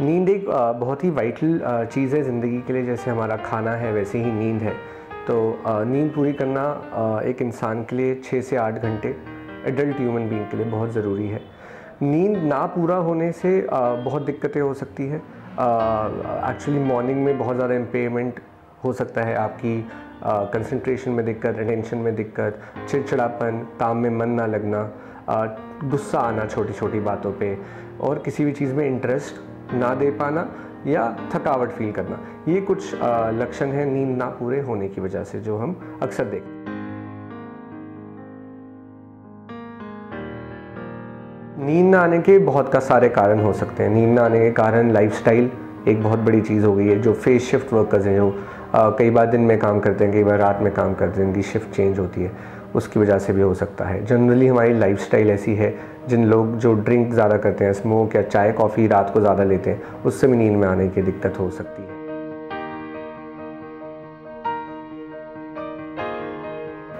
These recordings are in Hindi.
नींद एक बहुत ही वाइटल चीज़ है ज़िंदगी के लिए। जैसे हमारा खाना है, वैसे ही नींद है। तो नींद पूरी करना एक इंसान के लिए छः से आठ घंटे एडल्ट ह्यूमन बींग के लिए बहुत ज़रूरी है। नींद ना पूरा होने से बहुत दिक्कतें हो सकती है। एक्चुअली मॉर्निंग में बहुत ज़्यादा इम्पेयरमेंट हो सकता है आपकी कंसंट्रेशन में दिक्कत अटेंशन में दिक्कत, चिड़चिड़ापन, काम में मन ना लगना गुस्सा आना छोटी छोटी बातों पे, और किसी भी चीज़ में इंटरेस्ट ना दे पाना या थकावट फील करना। ये कुछ लक्षण हैं नींद ना पूरे होने की वजह से जो हम अक्सर देखते नींद ना आने के बहुत का सारे कारण हो सकते हैं। नींद ना आने के कारण लाइफस्टाइल एक बहुत बड़ी चीज़ हो गई है, जो फेस शिफ्ट वर्कर्स हैं जो कई बार दिन में काम करते हैं, कई बार रात में काम करते हैं, उनकी शिफ्ट चेंज होती है। उसकी वजह से भी हो सकता है। जनरली हमारी लाइफस्टाइल ऐसी है जिन लोग जो ड्रिंक ज़्यादा करते हैं स्मोक या चाय कॉफ़ी रात को ज़्यादा लेते हैं, उससे भी नींद में आने की दिक्कत हो सकती है।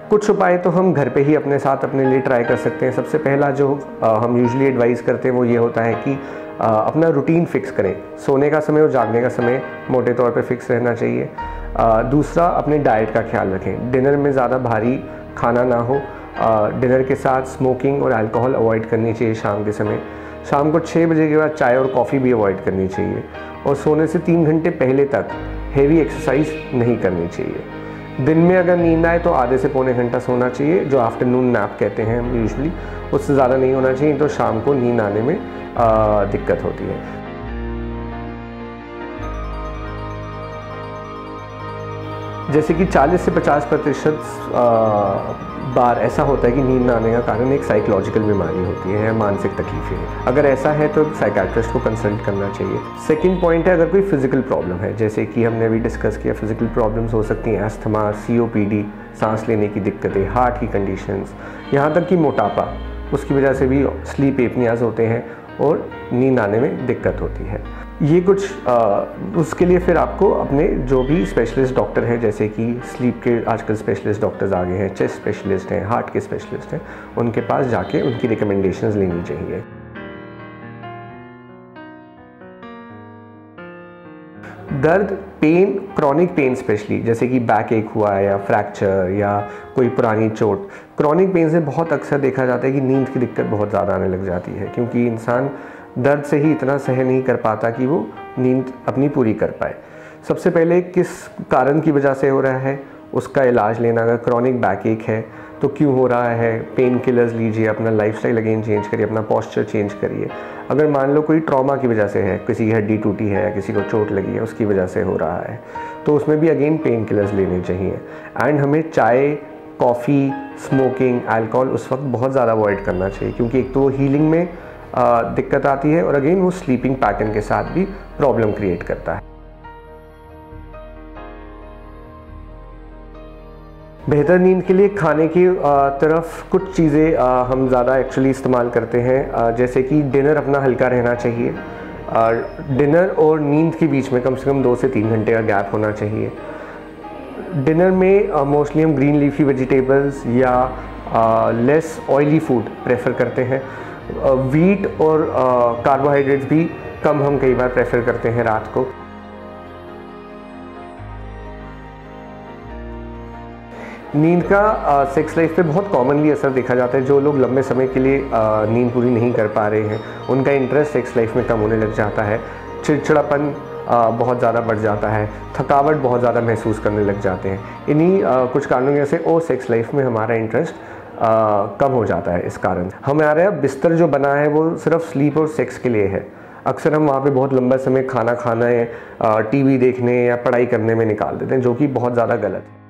कुछ उपाय तो हम घर पे ही अपने साथ अपने लिए ट्राई कर सकते हैं। सबसे पहला जो हम यूजुअली एडवाइस करते हैं वो ये होता है कि अपना रूटीन फिक्स करें। सोने का समय और जागने का समय मोटे तौर पे फिक्स रहना चाहिए। दूसरा, अपने डाइट का ख्याल रखें। डिनर में ज़्यादा भारी खाना ना हो। डिनर के साथ स्मोकिंग और अल्कोहल अवॉइड करनी चाहिए शाम के समय। शाम को छः बजे के बाद चाय और कॉफ़ी भी अवॉइड करनी चाहिए और सोने से तीन घंटे पहले तक हेवी एक्सरसाइज नहीं करनी चाहिए। दिन में अगर नींद आए तो आधे से पौने घंटा सोना चाहिए जो आफ्टरनून नैप कहते हैं हम यूजली उससे ज़्यादा नहीं होना चाहिए तो शाम को नींद आने में आ, दिक्कत होती है। जैसे कि 40 से 50 प्रतिशत बार ऐसा होता है कि नींद ना आने का कारण एक साइकोलॉजिकल बीमारी होती है मानसिक तकलीफें अगर ऐसा है तो साइकाट्रिस्ट को कंसल्ट करना चाहिए। सेकेंड पॉइंट है, अगर कोई फ़िज़िकल प्रॉब्लम है, जैसे कि हमने अभी डिस्कस किया फ़िज़िकल प्रॉब्लम्स हो सकती हैं अस्थमा सीओपीडी सांस लेने की दिक्कतें हार्ट की कंडीशंस यहाँ तक कि मोटापा, उसकी वजह से भी स्लीप एपनियाज होते हैं और नींद आने में दिक्कत होती है। ये कुछ आ, उसके लिए फिर आपको अपने जो भी स्पेशलिस्ट डॉक्टर हैं जैसे कि स्लीप के आजकल स्पेशलिस्ट डॉक्टर्स आ गए हैं चेस्ट स्पेशलिस्ट हैं हार्ट के स्पेशलिस्ट हैं उनके पास जाके उनकी रिकमेंडेशंस लेनी चाहिए। दर्द पेन क्रॉनिक पेन स्पेशली जैसे कि बैक एक हुआ है या फ्रैक्चर या कोई पुरानी चोट। क्रॉनिक पेन से बहुत अक्सर देखा जाता है कि नींद की दिक्कत बहुत ज़्यादा आने लग जाती है क्योंकि इंसान दर्द से ही इतना सह नहीं कर पाता कि वो नींद अपनी पूरी कर पाए। सबसे पहले किस कारण की वजह से हो रहा है? उसका इलाज लेना, अगर क्रॉनिक बैक एक है तो क्यों हो रहा है? पेन किलर्स लीजिए, अपना लाइफ स्टाइल अगेन चेंज करिए, अपना पॉस्चर चेंज करिए। अगर मान लो कोई ट्रॉमा की वजह से है, किसी की हड्डी टूटी है या किसी को चोट लगी है, उसकी वजह से हो रहा है तो उसमें भी अगेन पेन किलर्स लेने चाहिए। एंड हमें चाय कॉफ़ी स्मोकिंग अल्कोहल उस वक्त बहुत ज़्यादा अवॉइड करना चाहिए, क्योंकि एक तो वो हीलिंग में दिक्कत आती है और अगेन वो स्लीपिंग पैटर्न के साथ भी प्रॉब्लम क्रिएट करता है। बेहतर नींद के लिए खाने की तरफ़ कुछ चीज़ें हम ज़्यादा एक्चुअली इस्तेमाल करते हैं। जैसे कि डिनर अपना हल्का रहना चाहिए। डिनर और नींद के बीच में कम से कम दो से तीन घंटे का गैप होना चाहिए। डिनर में मोस्टली हम ग्रीन लीफी वेजिटेबल्स या लेस ऑयली फ़ूड प्रेफर करते हैं। वीट और कार्बोहाइड्रेट्स भी कम हम कई बार प्रेफर करते हैं रात को। नींद का सेक्स लाइफ पे बहुत कॉमनली असर देखा जाता है। जो लोग लंबे समय के लिए नींद पूरी नहीं कर पा रहे हैं, उनका इंटरेस्ट सेक्स लाइफ में कम होने लग जाता है। चिड़चिड़ापन बहुत ज़्यादा बढ़ जाता है, थकावट बहुत ज़्यादा महसूस करने लग जाते हैं। इन्हीं कुछ कारणों की वजह से ओ सेक्स लाइफ में हमारा इंटरेस्ट कम हो जाता है इस कारण हमारे यहाँ बिस्तर जो बना है वो सिर्फ़ स्लीप और सेक्स के लिए है। अक्सर हम वहाँ पे बहुत लंबा समय खाना खाना है टीवी देखने या पढ़ाई करने में निकाल देते हैं, जो कि बहुत ज़्यादा गलत है।